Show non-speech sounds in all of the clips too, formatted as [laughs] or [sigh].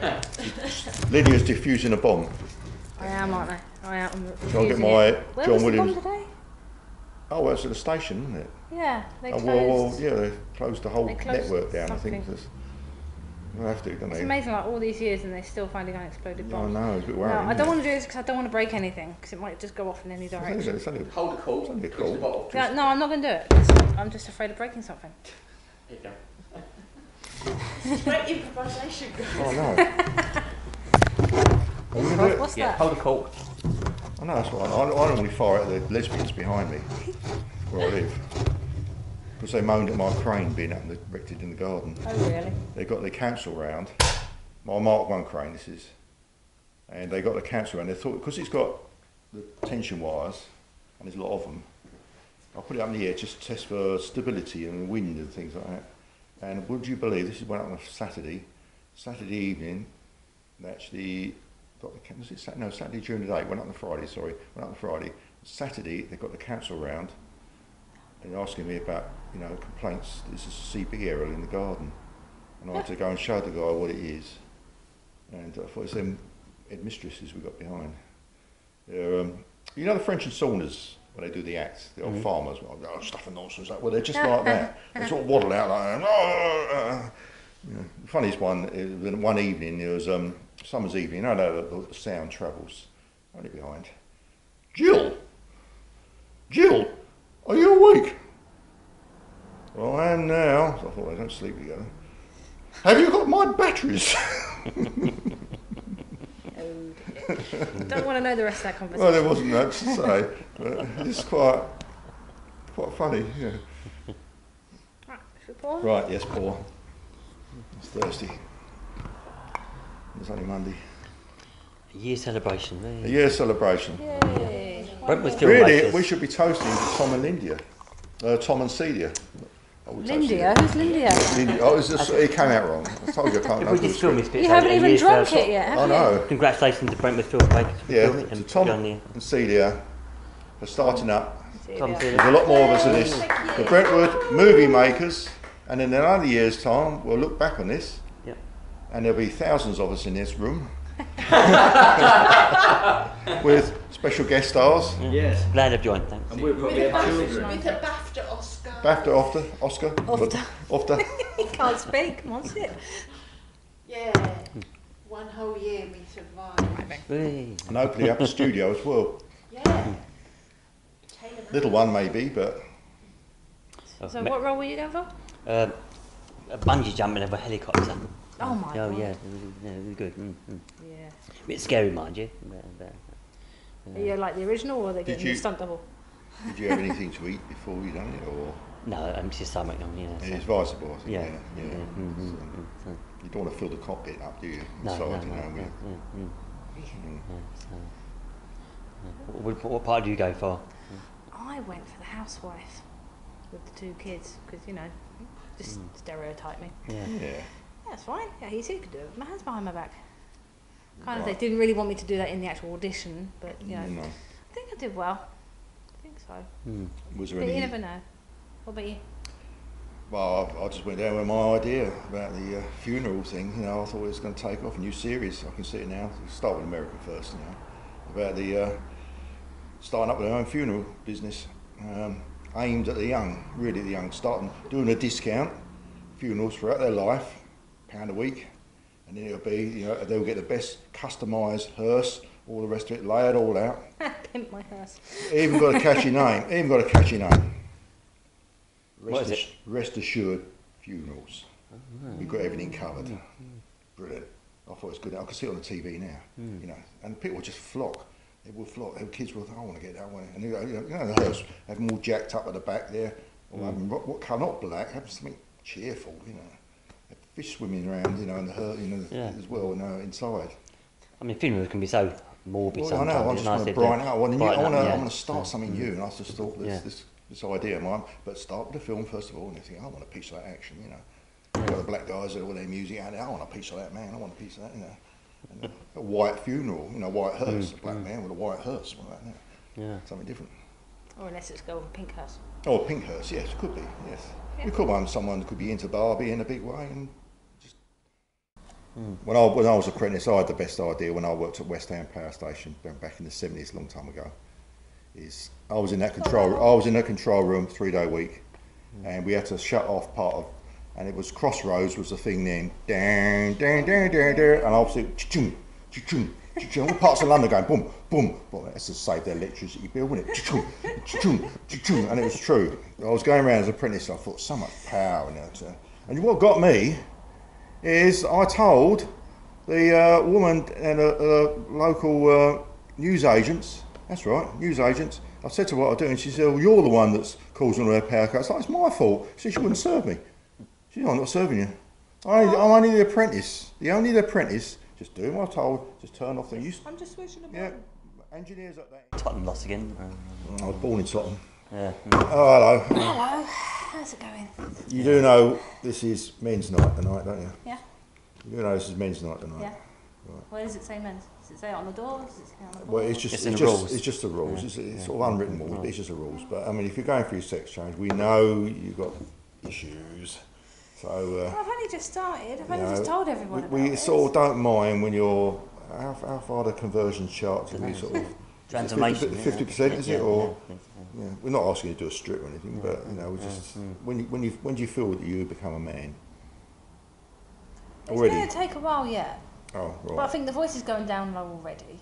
[laughs] Lydia's diffusing a bomb. I am, aren't I? I am. I'm Shall I get my it. Where John was Williams- The bomb today? Oh, well, it's at the station, isn't it? Yeah, they Oh, closed. well, well, yeah, they closed the whole closed network down, I think. something. That's- They'll have to, don't It's they? amazing, like all these years, and they're still finding unexploded bombs. I bombs. know, it's a bit No. I don't it? want to do this because I don't want to break anything, because it might just go off in any It's only- direction. it's only- Hold the call. only a push call. the bottle. Yeah, no, I'm not going to do it. 'cause I'm just afraid of breaking something. There you go. Great improvisation. Oh, no. [laughs] Are we gonna do it? What's Yeah, that? hold the call. I know, that's right. I, I normally fire at the lesbians behind me, where I live. Because they moaned at my crane being up and erected in the garden. Oh, really? They got the council round, my Mark 1 crane this is, and they got the council round. They thought, because it's got the tension wires, and there's a lot of them, I'll put it up in the air just to test for stability and wind and things like that. And would you believe, this went up on a Saturday, Saturday evening, they actually got the, was it Saturday? No, Saturday during the day, went up on Friday, sorry, went up on Friday. Saturday, they got the council round, and asking me about, you know, complaints, this is a CB error in the garden. And I had to go and show the guy what it is. And I thought it's them headmistresses we got behind. Um, you know the French and Saunders, when they do the acts, the old farmers, oh, oh, stuff and nonsense. Well, they're just like that. [laughs] They sort of waddle out like, oh, you the funniest one, is one evening, it was um, summer's evening, I know that the sound travels, only behind. Jill! Jill! Are you awake? Well, I am now. I thought I don't sleep together. Have you got my batteries? [laughs] [laughs] Don't want to know the rest of that conversation. well, there wasn't much to say, but it's quite, quite funny. Yeah. Right, should we? Right, yes, Paul. It's thirsty. It's only Monday. A year celebration. A year celebration. Yay. Brentwood Really, we should be toasting to Tom and Lydia. Uh, Tom and Celia. I Lindia? Eh? Who's Lindia? Lydia. Oh, it's just, it came out wrong. I told you I can't If know we just film script. this bit. You haven't even drunk it yet, have I you? know. Congratulations to Brentwood filmmakers. for Yeah, filming to and Tom John here. and Celia for starting up. Tom There's a lot more of us in this. The Brentwood movie makers, and in another year's time, we'll look back on this, Yep. and there'll be thousands of us in this room [laughs] with special guest stars. Yes. Glad I've joined. Thanks. And we'll With probably a, have BAFTA, children. with a BAFTA Oscar. BAFTA, Oscar, Oscar, Ofta. Ofta. he can't speak. Come on, sit. Yeah. One whole year we survived. Hey. and hopefully up the studio as well. Yeah. Little one maybe, but Oh, So, what role were you going for? Um, a bungee jumping over a helicopter. Oh my oh god. yeah, it was, yeah, it was good. Mm, mm. Yeah. Bit scary, mind you. But, but, Are you like the original, or are they Did getting you- the stunt double? did you have anything to eat before you done it, or no, I'm just stomach on. Yeah. it's So, advisable? I think. yeah. Yeah, yeah. yeah, mm, mm, So, mm, so, you don't want to fill the cockpit up, do you? no, Inside, no, you no, know, no, with- mm, mm, Mm. yeah, so. What, what part do you go for? I went for the housewife with the two kids because you know, just stereotype me. Yeah. Yeah. Yeah, that's fine. Yeah, easy. Could do it. My hands behind my back. Kind of. They didn't really want me to do that in the actual audition, but you know, No. I think I did well. I think so. Mm. Was there But you never know. What about you? Well, I, I just went down with my idea about the uh, funeral thing. You know, I thought it was going to take off a new series. I can see it now. Start with America first. You know, about the uh, starting up their own funeral business, um, aimed at the young, really the young, starting doing a discount funerals throughout their life, pound a week, and then it'll be you know they'll get the best customised hearse, all the rest of it, lay it all out. [laughs] Pimp my hearse. Even got a catchy name. Even got a catchy name. Rest, What is ass- rest assured funerals. We've got everything covered. Brilliant. I thought it was good. I can see it on the TV now. Hmm. You know, and people just flock. They will flock. The kids will. I want to get that one. And you know, you know, hearse have them all jacked up at the back there. Or have hmm. them, what, what colour? Not black. Have something cheerful. You know, fish swimming around. You know, in the hearse. You know, Yeah. as well. You know, inside. I mean, funerals can be so morbid Well, I know. I just want to brighten out. I want to, I want up. I want to start something new, and I just thought this. This, this idea of mine. But start with the film first of all, and you think, I want a piece of that action, you know. You've got the black guys with all their music out there. I want a piece of that man. I want a piece of that, you know. And a, a white funeral, you know, white hearse, mm, a black mm. man with a white hearse, what about that? Yeah. Something different. Or unless it's golden pink hearse. Oh, pink hearse, yes, could be, yes. Yeah. You could want someone who could be into Barbie in a big way, and just mm. When I when I was apprentice, I had the best idea when I worked at West Ham Power Station back in the seventies, a long time ago. Is I was in that control. I was in that control room three day a week, and we had to shut off part of, and it was crossroads was the thing then. Down, down, down, down, down, and obviously, chung, chung, chung, all parts of London going boom, boom. Well, that's to save the electricity bill, wouldn't it? Chung, chung, chung, and it was true. I was going around as an apprentice. I thought so much power in uh, And what got me is I told the uh, woman and the uh, local uh, news agents, that's right, news agents, I said to her what I do, and she said, well, you're the one that's causing all her power cuts. Like, it's my fault. She said, she wouldn't serve me. She said, I'm not serving you. I, I'm only the apprentice. The only the apprentice. Just do what I told. Just turn off the use. I'm just wishing a Yeah, engineers up there. Tottenham lost again. Um, I was born in Tottenham. yeah. Oh, hello. Hello, how's it going? You do know this is men's night tonight, don't you? Yeah, You do know this is men's night tonight. yeah. Where does it say men's? Does it say it on the door? Does it say on the Well, it's just It's it's, in the just rules. it's just the rules. Yeah, It's, it's yeah. sort of unwritten rules, but it's just the rules. But I mean, if you're going for your sex change, we know you've got issues. So Well, I've only just started. I've uh, you only just told everyone we, about we this. sort of don't mind when you're how, how far the conversion chart to be sort of [laughs] Transformation. fifty percent is it or yeah, I yeah, we're not asking you to do a strip or anything, but you know, we just when you when you when do you feel that you become a man? It's Already, going to take a while yet. Oh But I think the voice is going down low already.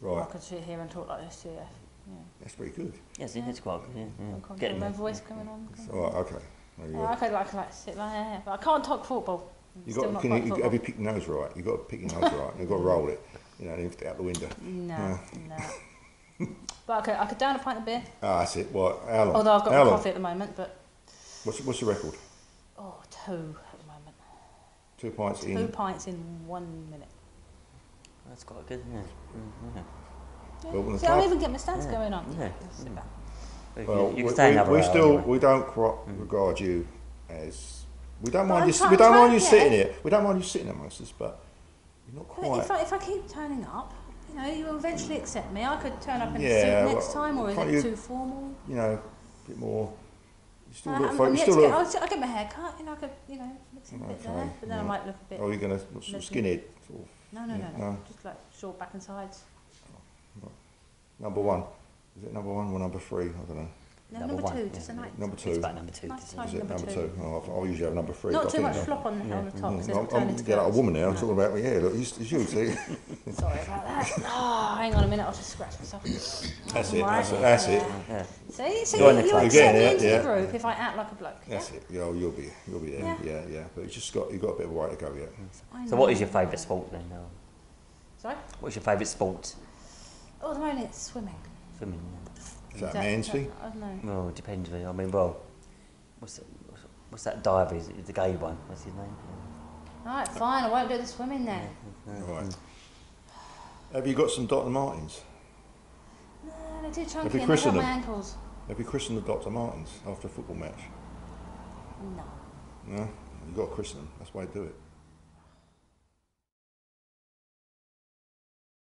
Right. I right, could sit here and talk like this to you. Yeah. that's pretty good. yeah. Yes, it's quite good. Yeah, I yeah. can't Getting my voice coming on. All right, okay. There you Yeah. I could like, like sit like that, but I can't talk football. You got not can you, you, football. have you picked your nose right? You've got to pick your nose right. and You've got to roll it. You know, and lift it out the window. No, no. [laughs] but I could, I could down a pint of beer. Ah, that's it. What? How long? Although I've got How my long? coffee at the moment, but What's what's the record? oh, two at the moment. Two pints Two in. pints in one minute. That's quite good. Yeah. Mm, yeah. Yeah. Well, See, I'll even get my stance Yeah, going on. yeah. Sit back. You- Well, you we, stay we, another we hour still anyway. we don't cro- regard you as we don't But mind I'm you try- we don't mind you yeah. sitting here. We don't mind you sitting amongst us, but you're not But quite. if I, if I keep turning up, you know, you will eventually accept me. I could turn up in a suit next well, time, or is it you- too formal? you know, a bit more. Still look. I'm, fo- I'm you still to get. I'll, I'll get my hair cut, you know, I could, you know, mix it a bit there, but then I might look a bit. Oh, you're gonna sort of skinhead. Sort of. No, no, no, no, no. just like short back and sides. Oh, number one. Is it number one or number three? I don't know. No, Number number, two, yeah. just a nice. Number It's two. about number two. Nice this is- it number number two. two? Oh, I'll- I'll usually have number three. Not too much flop on, yeah. on the top. Mm. I'm, it'll I'm into get like a woman now. No. Talking about yeah, look, it's, it's you. [laughs] See, Sorry about that. [laughs] Oh, hang on a minute, I'll just scratch myself. that's it. Right. That's it. That's it. Yeah. See, see, Join the you club. accept You're getting me into yeah. the group if I act like a bloke. That's it. You know, you'll be, you'll be there. Yeah. Yeah, yeah. But you've just got, you've got a bit of a way to go yet. I So, what is your favourite sport then? Sorry? What's your favourite sport? Oh, at the moment it's swimming. Swimming. Is that man's thing? I don't know. Yeah. Well, it depends. Really. I mean, well, what's that, what's, what's that diver? Is it the gay one? What's his name? Alright, fine, I won't do the swimming then. Right. Have you got some Dr. Martens? No, they're too Have chunky you and they've got christened my them? ankles. Have you christened the Dr. Martens after a football match? No. No. You've got to christen them. That's why way to do it.